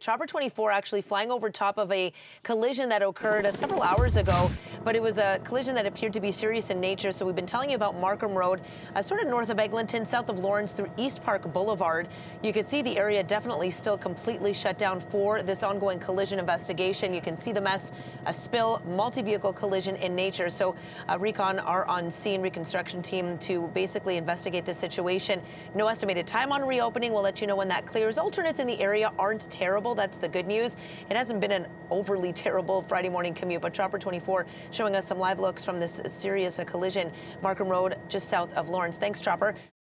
Chopper 24 actually flying over top of a collision that occurred uh, several hours ago, but it was a collision that appeared to be serious in nature. So we've been telling you about Markham Road, uh, sort of north of Eglinton, south of Lawrence through East Park Boulevard. You can see the area definitely still completely shut down for this ongoing collision investigation. You can see the mess, a spill, multi-vehicle collision in nature. So uh, Recon are on scene, reconstruction team to basically investigate this situation. No estimated time on reopening. We'll let you know when that clears. Alternates in the area aren't terrible That's the good news. It hasn't been an overly terrible Friday morning commute, but Chopper 24 showing us some live looks from this serious collision. Markham Road, just south of Lawrence. Thanks, Chopper.